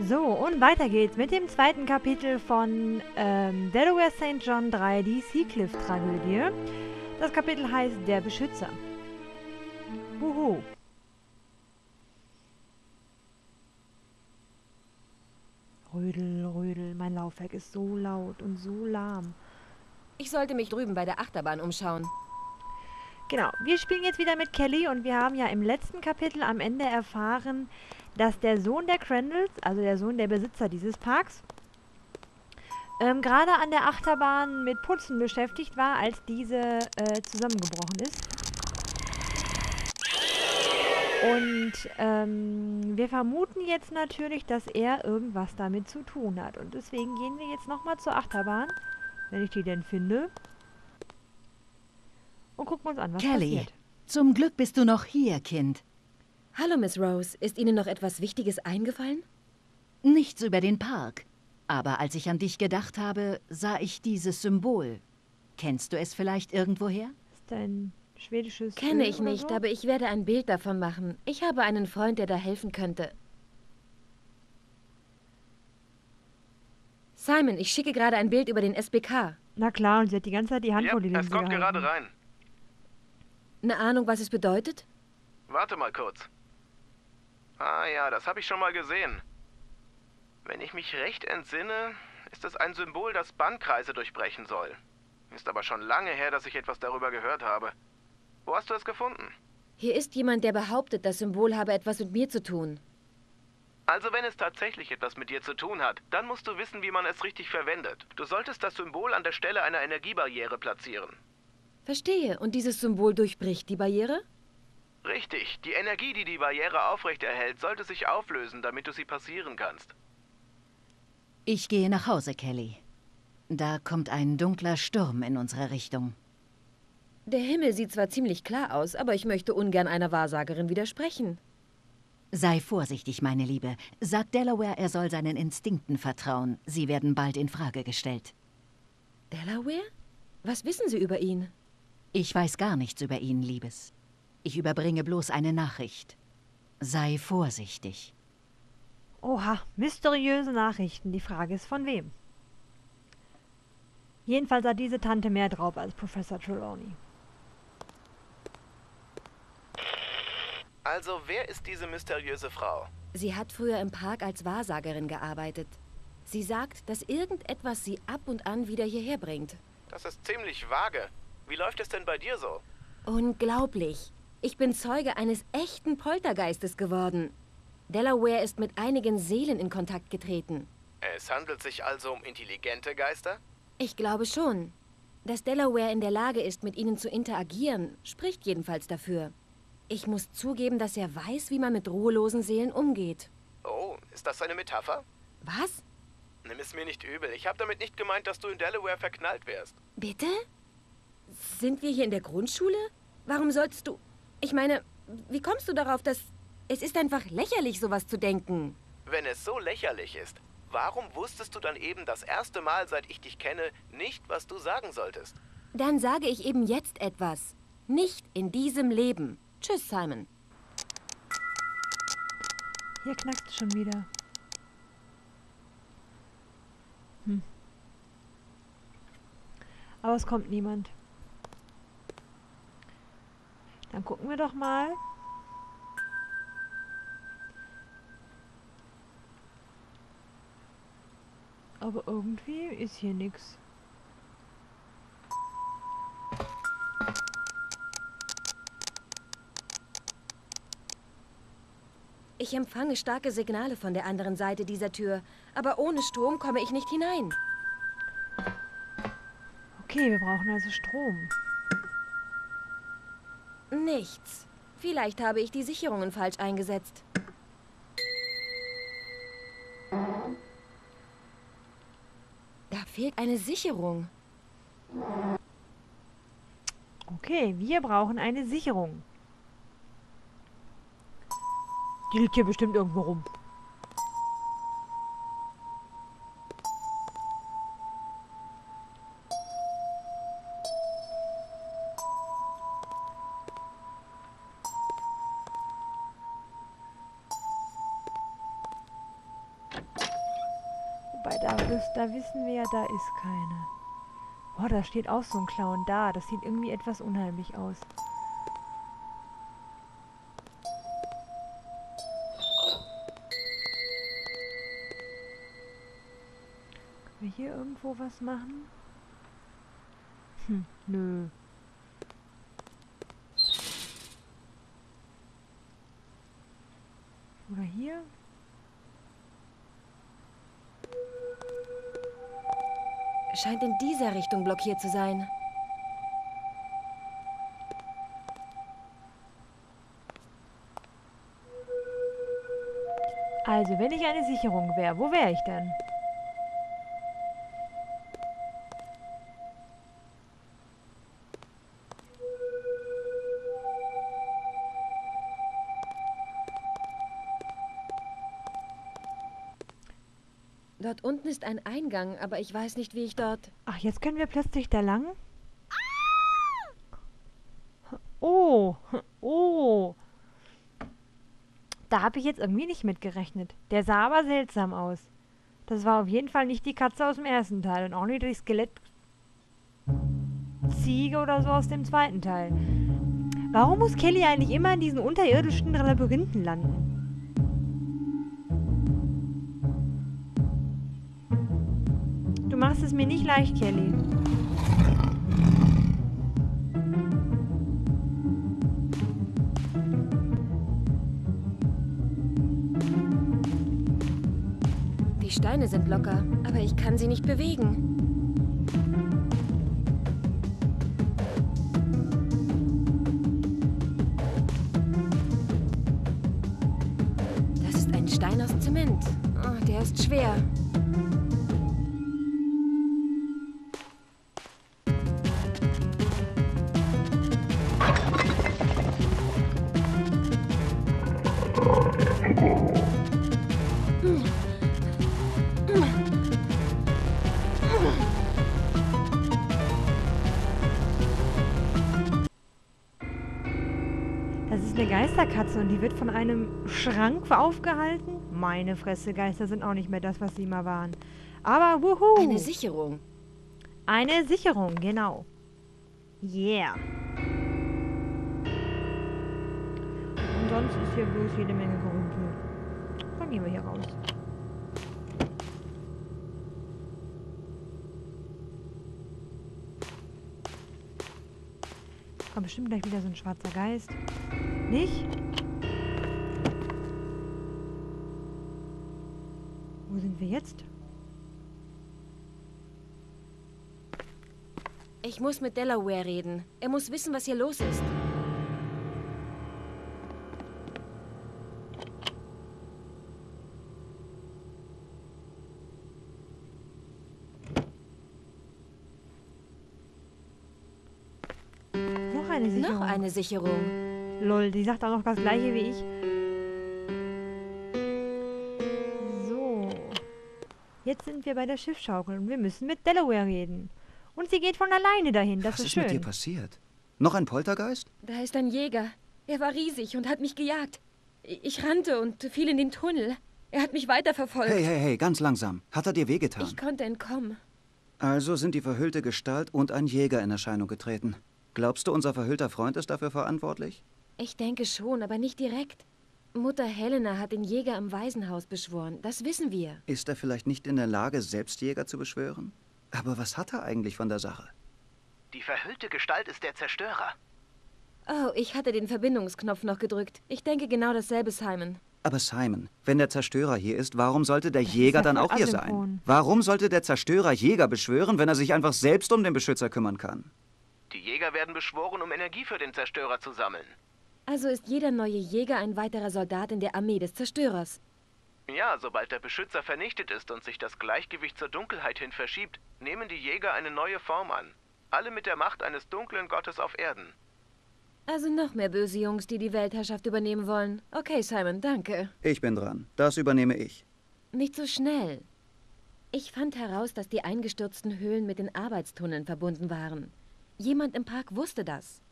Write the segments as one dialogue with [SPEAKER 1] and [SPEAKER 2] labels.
[SPEAKER 1] So, und weiter geht's mit dem zweiten Kapitel von ähm, Delaware St. John 3, die Seacliff-Tragödie. Das Kapitel heißt Der Beschützer. Huhu. Rödel, Rödel, mein Laufwerk ist so laut und so lahm.
[SPEAKER 2] Ich sollte mich drüben bei der Achterbahn umschauen.
[SPEAKER 1] Genau, wir spielen jetzt wieder mit Kelly und wir haben ja im letzten Kapitel am Ende erfahren, dass der Sohn der Crandalls, also der Sohn der Besitzer dieses Parks, ähm, gerade an der Achterbahn mit Putzen beschäftigt war, als diese äh, zusammengebrochen ist. Und ähm, wir vermuten jetzt natürlich, dass er irgendwas damit zu tun hat. Und deswegen gehen wir jetzt nochmal zur Achterbahn, wenn ich die denn finde. Und gucken uns an, was
[SPEAKER 3] Kelly,
[SPEAKER 1] passiert.
[SPEAKER 3] zum Glück bist du noch hier, Kind.
[SPEAKER 2] Hallo, Miss Rose. Ist Ihnen noch etwas Wichtiges eingefallen?
[SPEAKER 3] Nichts über den Park. Aber als ich an dich gedacht habe, sah ich dieses Symbol. Kennst du es vielleicht irgendwoher?
[SPEAKER 1] Ist ein schwedisches.
[SPEAKER 2] Kenne
[SPEAKER 1] Öl
[SPEAKER 2] ich nicht,
[SPEAKER 1] so?
[SPEAKER 2] aber ich werde ein Bild davon machen. Ich habe einen Freund, der da helfen könnte. Simon, ich schicke gerade ein Bild über den SBK.
[SPEAKER 1] Na klar, und sie hat die ganze Zeit die Hand
[SPEAKER 4] Ja,
[SPEAKER 1] vor die Linse
[SPEAKER 4] es kommt
[SPEAKER 1] gehalten.
[SPEAKER 4] gerade rein.
[SPEAKER 2] Eine Ahnung, was es bedeutet?
[SPEAKER 4] Warte mal kurz. Ah ja, das habe ich schon mal gesehen. Wenn ich mich recht entsinne, ist es ein Symbol, das Bandkreise durchbrechen soll. Ist aber schon lange her, dass ich etwas darüber gehört habe. Wo hast du es gefunden?
[SPEAKER 2] Hier ist jemand, der behauptet, das Symbol habe etwas mit mir zu tun.
[SPEAKER 4] Also wenn es tatsächlich etwas mit dir zu tun hat, dann musst du wissen, wie man es richtig verwendet. Du solltest das Symbol an der Stelle einer Energiebarriere platzieren.
[SPEAKER 2] Verstehe. Und dieses Symbol durchbricht die Barriere?
[SPEAKER 4] Richtig, die Energie, die die Barriere aufrechterhält, sollte sich auflösen, damit du sie passieren kannst.
[SPEAKER 3] Ich gehe nach Hause, Kelly. Da kommt ein dunkler Sturm in unsere Richtung.
[SPEAKER 2] Der Himmel sieht zwar ziemlich klar aus, aber ich möchte ungern einer Wahrsagerin widersprechen.
[SPEAKER 3] Sei vorsichtig, meine Liebe. Sag Delaware, er soll seinen Instinkten vertrauen. Sie werden bald in Frage gestellt.
[SPEAKER 2] Delaware? Was wissen Sie über ihn?
[SPEAKER 3] Ich weiß gar nichts über ihn, Liebes. Ich überbringe bloß eine Nachricht. Sei vorsichtig.
[SPEAKER 1] Oha, mysteriöse Nachrichten. Die Frage ist von wem? Jedenfalls hat diese Tante mehr drauf als Professor Trelawney.
[SPEAKER 4] Also, wer ist diese mysteriöse Frau?
[SPEAKER 2] Sie hat früher im Park als Wahrsagerin gearbeitet. Sie sagt, dass irgendetwas sie ab und an wieder hierher bringt.
[SPEAKER 4] Das ist ziemlich vage. Wie läuft es denn bei dir so?
[SPEAKER 2] Unglaublich. Ich bin Zeuge eines echten Poltergeistes geworden. Delaware ist mit einigen Seelen in Kontakt getreten.
[SPEAKER 4] Es handelt sich also um intelligente Geister?
[SPEAKER 2] Ich glaube schon. Dass Delaware in der Lage ist, mit ihnen zu interagieren, spricht jedenfalls dafür. Ich muss zugeben, dass er weiß, wie man mit ruhelosen Seelen umgeht.
[SPEAKER 4] Oh, ist das eine Metapher?
[SPEAKER 2] Was?
[SPEAKER 4] Nimm es mir nicht übel. Ich habe damit nicht gemeint, dass du in Delaware verknallt wärst.
[SPEAKER 2] Bitte? Sind wir hier in der Grundschule? Warum solltest du... Ich meine, wie kommst du darauf, dass... Es ist einfach lächerlich, sowas zu denken.
[SPEAKER 4] Wenn es so lächerlich ist, warum wusstest du dann eben das erste Mal, seit ich dich kenne, nicht, was du sagen solltest?
[SPEAKER 2] Dann sage ich eben jetzt etwas. Nicht in diesem Leben. Tschüss, Simon.
[SPEAKER 1] Hier knackst es schon wieder. Hm. Aber es kommt niemand. Dann gucken wir doch mal. Aber irgendwie ist hier nichts.
[SPEAKER 2] Ich empfange starke Signale von der anderen Seite dieser Tür, aber ohne Strom komme ich nicht hinein.
[SPEAKER 1] Okay, wir brauchen also Strom.
[SPEAKER 2] Nichts. Vielleicht habe ich die Sicherungen falsch eingesetzt. Da fehlt eine Sicherung.
[SPEAKER 1] Okay, wir brauchen eine Sicherung. Die liegt hier bestimmt irgendwo rum. Wobei, da, wüs- da wissen wir ja, da ist keine. Boah, da steht auch so ein Clown da. Das sieht irgendwie etwas unheimlich aus. Können wir hier irgendwo was machen? Hm, nö. Oder hier?
[SPEAKER 2] Scheint in dieser Richtung blockiert zu sein.
[SPEAKER 1] Also, wenn ich eine Sicherung wäre, wo wäre ich denn?
[SPEAKER 2] Unten ist ein Eingang, aber ich weiß nicht, wie ich dort...
[SPEAKER 1] Ach, jetzt können wir plötzlich da lang? Oh, oh. Da habe ich jetzt irgendwie nicht mit gerechnet. Der sah aber seltsam aus. Das war auf jeden Fall nicht die Katze aus dem ersten Teil und auch nicht die Skelettziege oder so aus dem zweiten Teil. Warum muss Kelly eigentlich immer in diesen unterirdischen Labyrinthen landen? Machst es mir nicht leicht, Kelly.
[SPEAKER 2] Die Steine sind locker, aber ich kann sie nicht bewegen. Das ist ein Stein aus Zement. Oh, der ist schwer.
[SPEAKER 1] Geisterkatze und die wird von einem Schrank aufgehalten. Meine Fresse, Geister sind auch nicht mehr das, was sie mal waren. Aber wuhu!
[SPEAKER 2] Eine Sicherung.
[SPEAKER 1] Eine Sicherung, genau. Yeah. Und sonst ist hier bloß jede Menge Gerümpel. Dann gehen wir hier raus. Kommt bestimmt gleich wieder so ein schwarzer Geist. Nicht? Sind wir jetzt?
[SPEAKER 2] Ich muss mit Delaware reden. Er muss wissen, was hier los ist.
[SPEAKER 1] Noch eine Sicherung.
[SPEAKER 2] Noch eine Sicherung.
[SPEAKER 1] Lol, die sagt auch noch das gleiche wie ich. Jetzt sind wir bei der Schiffschaukel und wir müssen mit Delaware reden. Und sie geht von alleine dahin, das
[SPEAKER 5] Was
[SPEAKER 1] ist
[SPEAKER 5] ist
[SPEAKER 1] schön.
[SPEAKER 5] mit dir passiert? Noch ein Poltergeist?
[SPEAKER 2] Da ist ein Jäger. Er war riesig und hat mich gejagt. Ich rannte und fiel in den Tunnel. Er hat mich weiterverfolgt.
[SPEAKER 5] Hey, hey, hey, ganz langsam. Hat er dir wehgetan?
[SPEAKER 2] Ich konnte entkommen.
[SPEAKER 5] Also sind die verhüllte Gestalt und ein Jäger in Erscheinung getreten. Glaubst du, unser verhüllter Freund ist dafür verantwortlich?
[SPEAKER 2] Ich denke schon, aber nicht direkt. Mutter Helena hat den Jäger im Waisenhaus beschworen. Das wissen wir.
[SPEAKER 5] Ist er vielleicht nicht in der Lage, selbst Jäger zu beschwören? Aber was hat er eigentlich von der Sache?
[SPEAKER 4] Die verhüllte Gestalt ist der Zerstörer.
[SPEAKER 2] Oh, ich hatte den Verbindungsknopf noch gedrückt. Ich denke genau dasselbe, Simon.
[SPEAKER 5] Aber Simon, wenn der Zerstörer hier ist, warum sollte der Jäger
[SPEAKER 1] ja
[SPEAKER 5] dann auch hier sein? Warum sollte der Zerstörer Jäger beschwören, wenn er sich einfach selbst um den Beschützer kümmern kann?
[SPEAKER 4] Die Jäger werden beschworen, um Energie für den Zerstörer zu sammeln.
[SPEAKER 2] Also ist jeder neue Jäger ein weiterer Soldat in der Armee des Zerstörers.
[SPEAKER 4] Ja, sobald der Beschützer vernichtet ist und sich das Gleichgewicht zur Dunkelheit hin verschiebt, nehmen die Jäger eine neue Form an. Alle mit der Macht eines dunklen Gottes auf Erden.
[SPEAKER 2] Also noch mehr böse Jungs, die die Weltherrschaft übernehmen wollen. Okay, Simon, danke.
[SPEAKER 5] Ich bin dran. Das übernehme ich.
[SPEAKER 2] Nicht so schnell. Ich fand heraus, dass die eingestürzten Höhlen mit den Arbeitstunneln verbunden waren. Jemand im Park wusste das.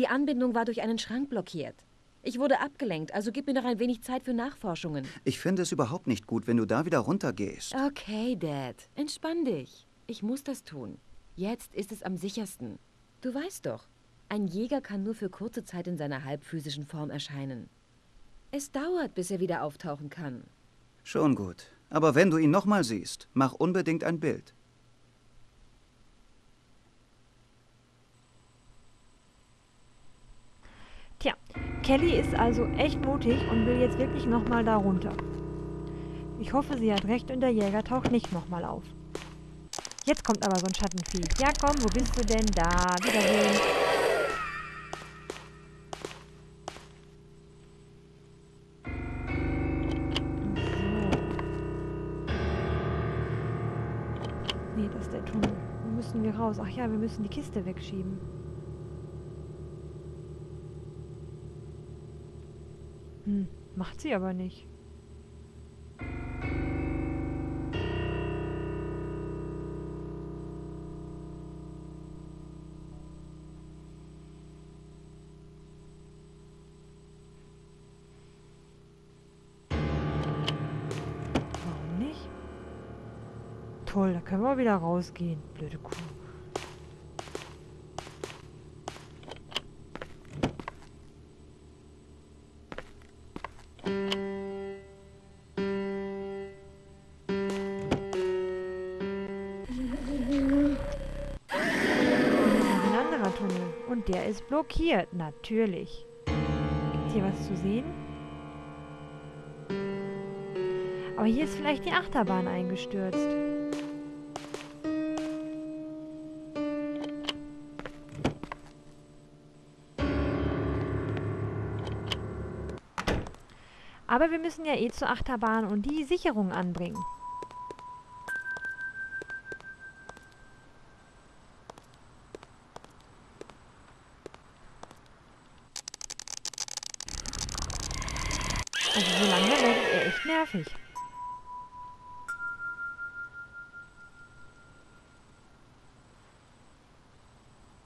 [SPEAKER 2] Die Anbindung war durch einen Schrank blockiert. Ich wurde abgelenkt, also gib mir noch ein wenig Zeit für Nachforschungen.
[SPEAKER 5] Ich finde es überhaupt nicht gut, wenn du da wieder runtergehst.
[SPEAKER 2] Okay, Dad. Entspann dich. Ich muss das tun. Jetzt ist es am sichersten. Du weißt doch, ein Jäger kann nur für kurze Zeit in seiner halbphysischen Form erscheinen. Es dauert, bis er wieder auftauchen kann.
[SPEAKER 5] Schon gut. Aber wenn du ihn nochmal siehst, mach unbedingt ein Bild.
[SPEAKER 1] Tja, Kelly ist also echt mutig und will jetzt wirklich nochmal da runter. Ich hoffe, sie hat recht und der Jäger taucht nicht nochmal auf. Jetzt kommt aber so ein Schattenvieh. Ja komm, wo bist du denn? Da, wiedersehen. So. Das ist der Tunnel. Wo müssen wir raus? Ach ja, wir müssen die Kiste wegschieben. Hm, macht sie aber nicht. Warum nicht? Toll, da können wir wieder rausgehen. Blöde Kuh. Blockiert, natürlich. Gibt's hier was zu sehen? Aber hier ist vielleicht die Achterbahn eingestürzt. Aber wir müssen ja eh zur Achterbahn und die Sicherung anbringen.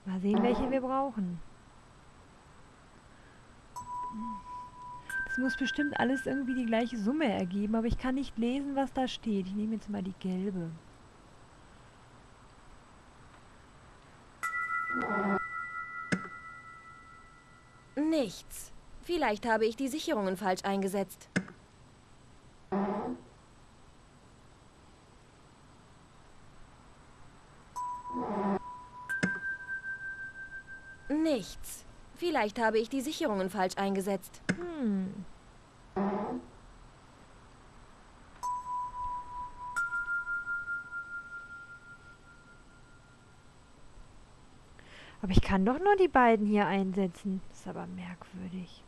[SPEAKER 1] Mal sehen, welche wir brauchen. Das muss bestimmt alles irgendwie die gleiche Summe ergeben, aber ich kann nicht lesen, was da steht. Ich nehme jetzt mal die gelbe.
[SPEAKER 2] Nichts. Vielleicht habe ich die Sicherungen falsch eingesetzt. Nichts. Vielleicht habe ich die Sicherungen falsch eingesetzt.
[SPEAKER 1] Hm. Aber ich kann doch nur die beiden hier einsetzen. Ist aber merkwürdig.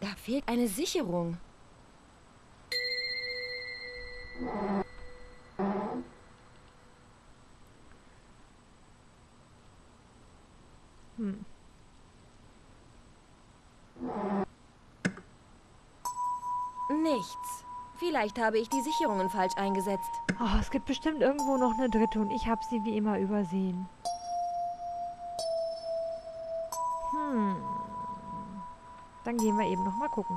[SPEAKER 2] Da fehlt eine Sicherung.
[SPEAKER 1] Hm.
[SPEAKER 2] Nichts. Vielleicht habe ich die Sicherungen falsch eingesetzt.
[SPEAKER 1] Oh, es gibt bestimmt irgendwo noch eine dritte und ich habe sie wie immer übersehen. Hm. Dann gehen wir eben noch mal gucken.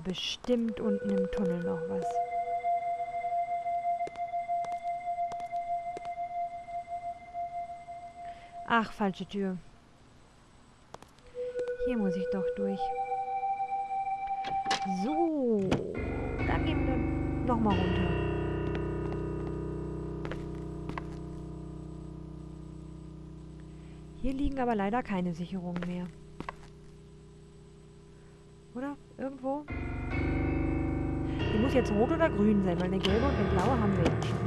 [SPEAKER 1] War bestimmt unten im Tunnel noch was. Ach, falsche Tür. Hier muss ich doch durch. So, dann gehen wir nochmal runter. Hier liegen aber leider keine Sicherungen mehr. Oder? Irgendwo? Die muss jetzt rot oder grün sein, weil eine gelbe und eine blaue haben wir ja schon.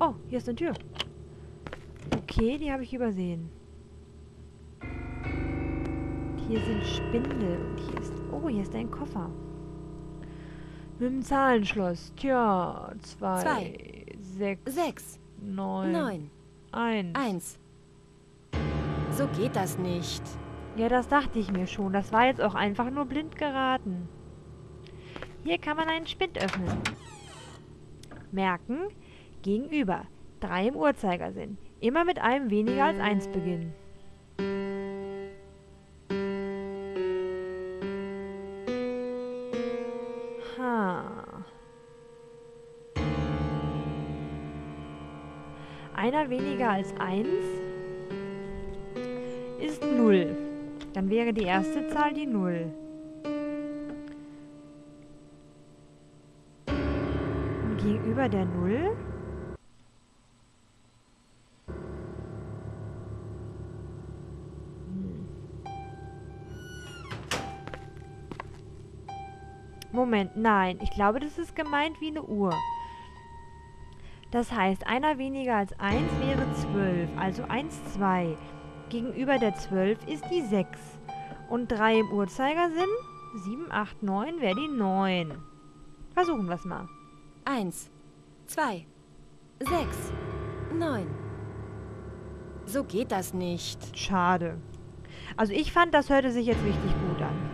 [SPEAKER 1] Oh, hier ist eine Tür. Okay, die habe ich übersehen. hier sind Spindel und hier ist... Oh, hier ist ein Koffer. Mit dem Zahlenschloss. Tja, zwei,
[SPEAKER 2] Zwei.
[SPEAKER 1] sechs,
[SPEAKER 2] Sechs,
[SPEAKER 1] neun,
[SPEAKER 2] neun,
[SPEAKER 1] eins.
[SPEAKER 2] eins. So geht das nicht.
[SPEAKER 1] Ja, das dachte ich mir schon. Das war jetzt auch einfach nur blind geraten. Hier kann man einen Spind öffnen. Merken, gegenüber. Drei im Uhrzeigersinn. Immer mit einem weniger als eins beginnen. Einer weniger als eins ist 0. Dann wäre die erste Zahl die 0. Und gegenüber der 0 Hm. Moment, nein. Ich glaube, das ist gemeint wie eine Uhr. Das heißt, einer weniger als 1 wäre 12, also 1, 2. Gegenüber der 12 ist die 6. Und 3 im Uhrzeigersinn, 7, 8, 9 wäre die 9. Versuchen wir es mal.
[SPEAKER 2] Eins, zwei, sechs, neun. So geht das nicht.
[SPEAKER 1] Schade. Also ich fand, das hörte sich jetzt richtig gut an.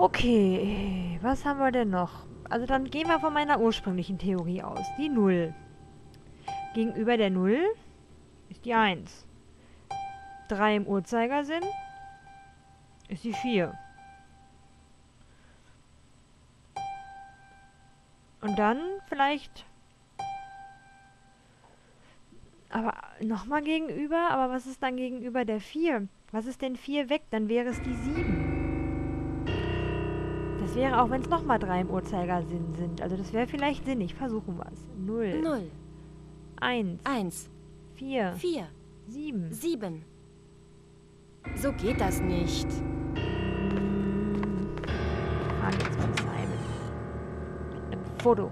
[SPEAKER 1] Okay, was haben wir denn noch? Also dann gehen wir von meiner ursprünglichen Theorie aus. Die 0. Gegenüber der 0 ist die 1. 3 im Uhrzeigersinn ist die 4. Und dann vielleicht... Aber nochmal gegenüber? Aber was ist dann gegenüber der 4? Was ist denn 4 weg? Dann wäre es die 7. Das wäre auch, wenn es nochmal 3 im Uhrzeigersinn sind. Also das wäre vielleicht sinnig. Versuchen wir es. 0,
[SPEAKER 2] Null,
[SPEAKER 1] 1,
[SPEAKER 2] eins,
[SPEAKER 1] 4,
[SPEAKER 2] vier,
[SPEAKER 1] 7.
[SPEAKER 2] sieben. So geht das nicht.
[SPEAKER 1] Frage jetzt mal Simon. Mit einem Foto.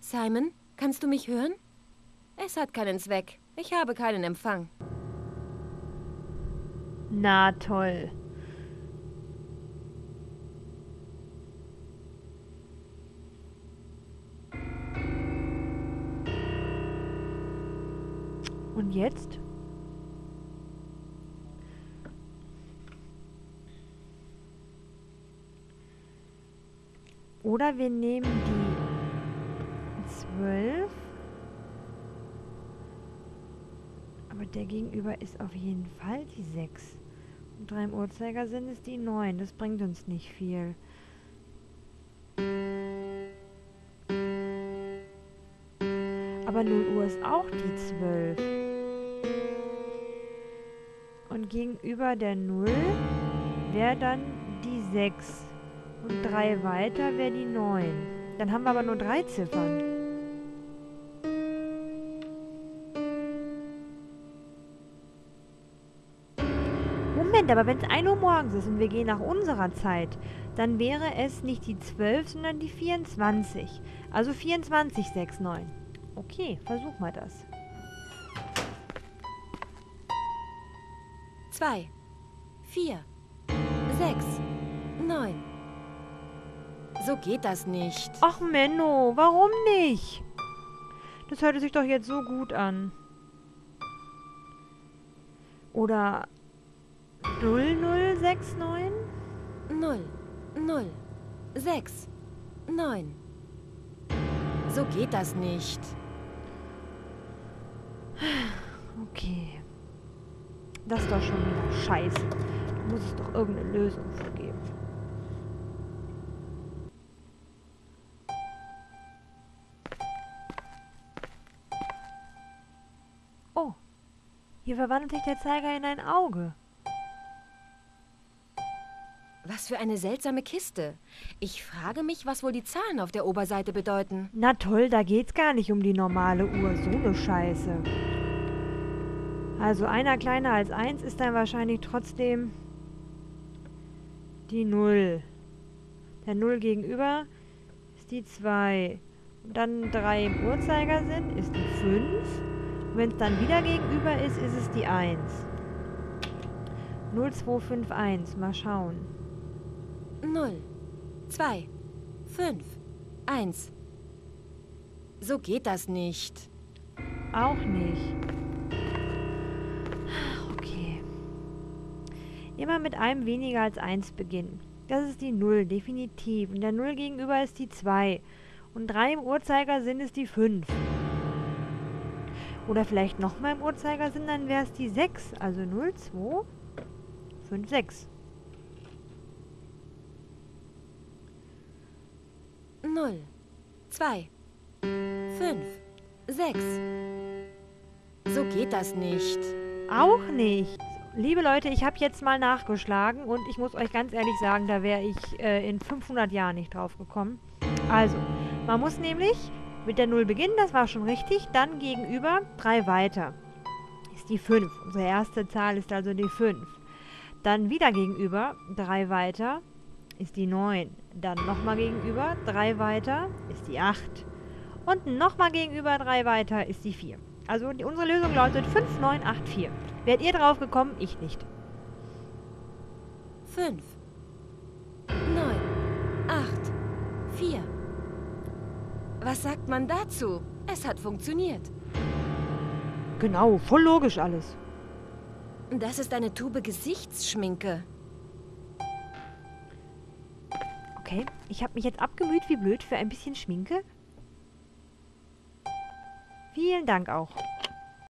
[SPEAKER 2] Simon, kannst du mich hören? Es hat keinen Zweck. Ich habe keinen Empfang.
[SPEAKER 1] Na toll. Und jetzt? Oder wir nehmen die 12. Aber der Gegenüber ist auf jeden Fall die 6. Und 3 im Uhrzeigersinn ist die 9. Das bringt uns nicht viel. Aber 0 Uhr ist auch die 12. Und gegenüber der 0 wäre dann die 6. Und 3 weiter wäre die 9. Dann haben wir aber nur drei Ziffern. Moment, aber wenn es 1 Uhr morgens ist und wir gehen nach unserer Zeit, dann wäre es nicht die 12, sondern die 24. Also 24, 6, 9. Okay, versuch mal das.
[SPEAKER 2] Zwei, vier, sechs, neun. So geht das nicht.
[SPEAKER 1] Ach Menno, warum nicht? Das hörte sich doch jetzt so gut an. Oder 0069?
[SPEAKER 2] Null, null, sechs, neun. So geht das nicht.
[SPEAKER 1] Okay. Das ist doch schon wieder scheiße. Da muss es doch irgendeine Lösung für geben. Oh. Hier verwandelt sich der Zeiger in ein Auge.
[SPEAKER 2] Was für eine seltsame Kiste. Ich frage mich, was wohl die Zahlen auf der Oberseite bedeuten.
[SPEAKER 1] Na toll, da geht's gar nicht um die normale Uhr. So eine Scheiße. Also einer kleiner als 1 ist dann wahrscheinlich trotzdem die 0. Der 0 gegenüber ist die 2. Und dann 3 im Uhrzeigersinn ist die 5. Und wenn es dann wieder gegenüber ist, ist es die 1. 0, 2, 5, 1. Mal schauen.
[SPEAKER 2] 0, 2, 5, 1. So geht das nicht.
[SPEAKER 1] Auch nicht. Okay. Immer mit einem weniger als 1 beginnen. Das ist die 0, definitiv. Und der 0 gegenüber ist die 2. Und 3 im Uhrzeigersinn ist die 5. Oder vielleicht nochmal im Uhrzeigersinn, dann wäre es die 6. Also 0, 2, 5, 6.
[SPEAKER 2] 0, 2, 5, 6. So geht das nicht.
[SPEAKER 1] Auch nicht. Liebe Leute, ich habe jetzt mal nachgeschlagen und ich muss euch ganz ehrlich sagen, da wäre ich äh, in 500 Jahren nicht drauf gekommen. Also, man muss nämlich mit der 0 beginnen, das war schon richtig, dann gegenüber 3 weiter. Ist die 5. Unsere erste Zahl ist also die 5. Dann wieder gegenüber 3 weiter ist die 9. Dann nochmal gegenüber 3 weiter ist die 8. Und nochmal gegenüber 3 weiter ist die 4. Also die, unsere Lösung lautet 5984. Wärt ihr drauf gekommen? Ich nicht.
[SPEAKER 2] 5, 9, 8, 4. Was sagt man dazu? Es hat funktioniert.
[SPEAKER 1] Genau, voll logisch alles.
[SPEAKER 2] Das ist eine Tube Gesichtsschminke.
[SPEAKER 1] Okay, ich habe mich jetzt abgemüht wie blöd für ein bisschen Schminke. Vielen Dank auch.